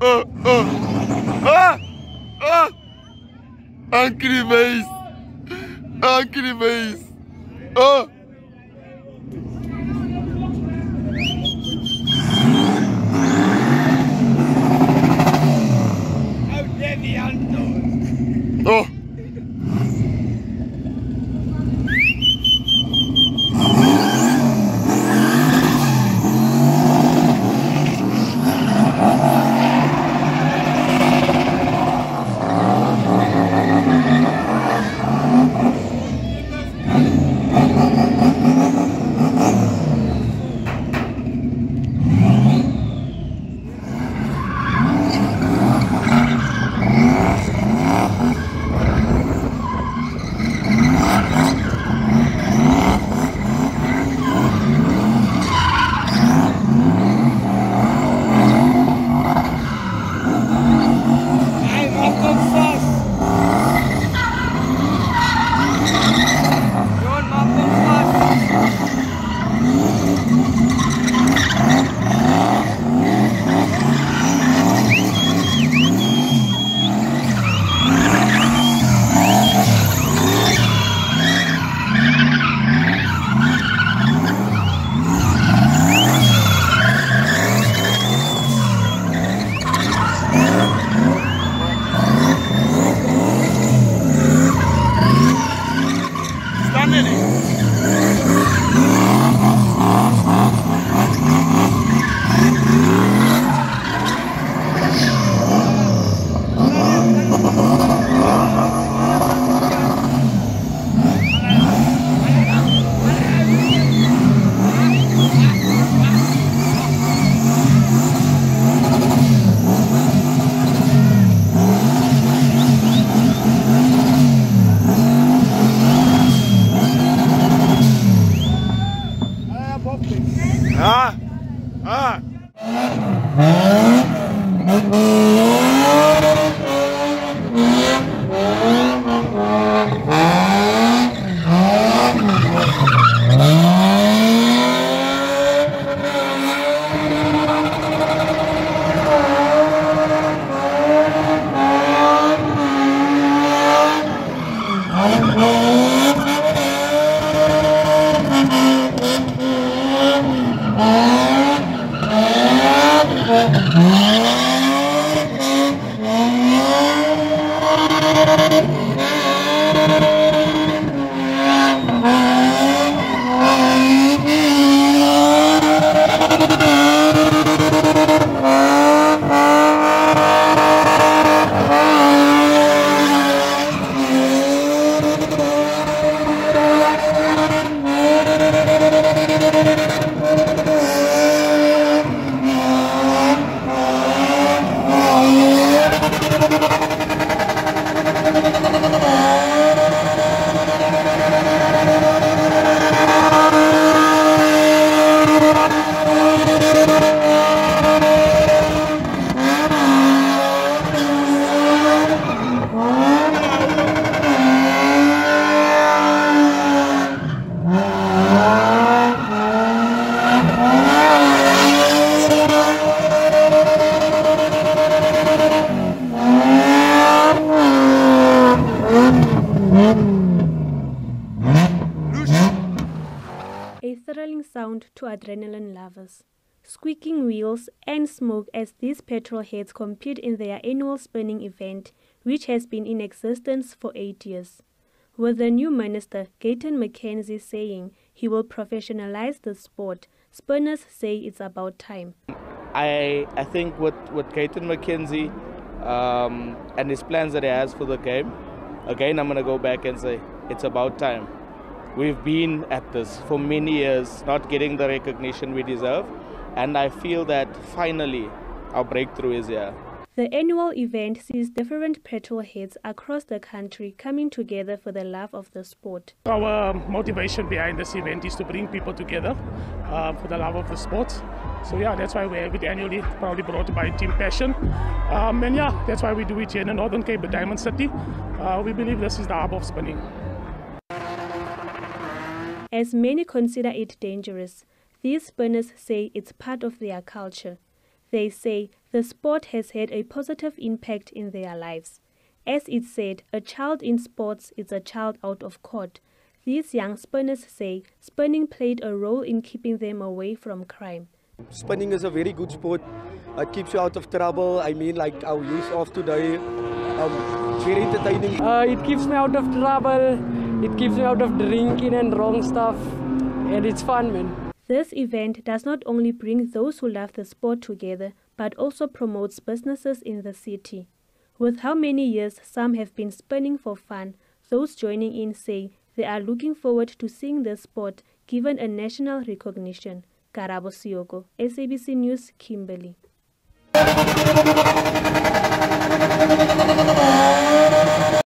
oh, oh. Ah! Ah! Angry Maze! Angry Oh! Thank you. A thrilling sound to adrenaline lovers. Squeaking wheels and smoke as these petrol heads compete in their annual spinning event, which has been in existence for eight years. With the new minister, Gayton McKenzie, saying he will professionalize the sport, spinners say it's about time. I I think with with Gayton McKenzie um, and his plans that he has for the game, again I'm gonna go back and say it's about time. We've been at this for many years, not getting the recognition we deserve, and I feel that finally our breakthrough is here. The annual event sees different petrol heads across the country coming together for the love of the sport. Our motivation behind this event is to bring people together uh, for the love of the sport. So yeah, that's why we have it annually, proudly brought by Team Passion. Um, and yeah, that's why we do it here in the Northern Cape, the Diamond City. Uh, we believe this is the hub of spinning. As many consider it dangerous, These spinners say it's part of their culture. They say the sport has had a positive impact in their lives. As it said, a child in sports is a child out of court. These young spinners say spinning played a role in keeping them away from crime. Spinning is a very good sport. It keeps you out of trouble. I mean, like our youth of today. Um, it's very entertaining. Uh, it keeps me out of trouble. It keeps me out of drinking and wrong stuff. And it's fun, man. This event does not only bring those who love the sport together, but also promotes businesses in the city. With how many years some have been spinning for fun, those joining in say they are looking forward to seeing the sport given a national recognition. Karabo Siogo, SABC News, Kimberley.